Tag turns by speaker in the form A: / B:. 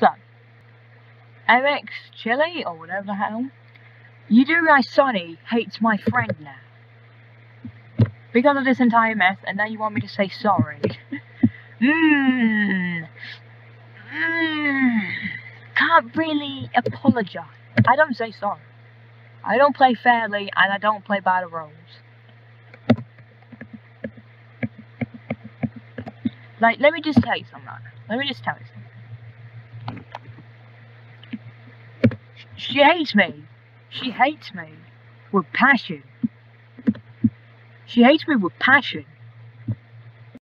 A: So, MX Chili, or whatever the hell, you do realize Sonny hates my friend now. Because of this entire mess, and now you want me to say sorry. Mmm. Mmm. Can't really apologize. I don't say sorry. I don't play fairly, and I don't play by the rules. Like, let me just tell you something. Let me just tell you something. She hates me. She hates me with passion. She hates me with passion.